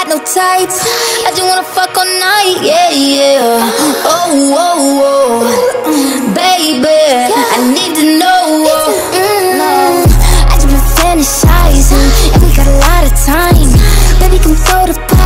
got no tights. I just wanna fuck all night, yeah, yeah. Oh, oh, oh, baby, I need to know. Mm. I just been fantasizing, and we got a lot of time. Baby, come throw the.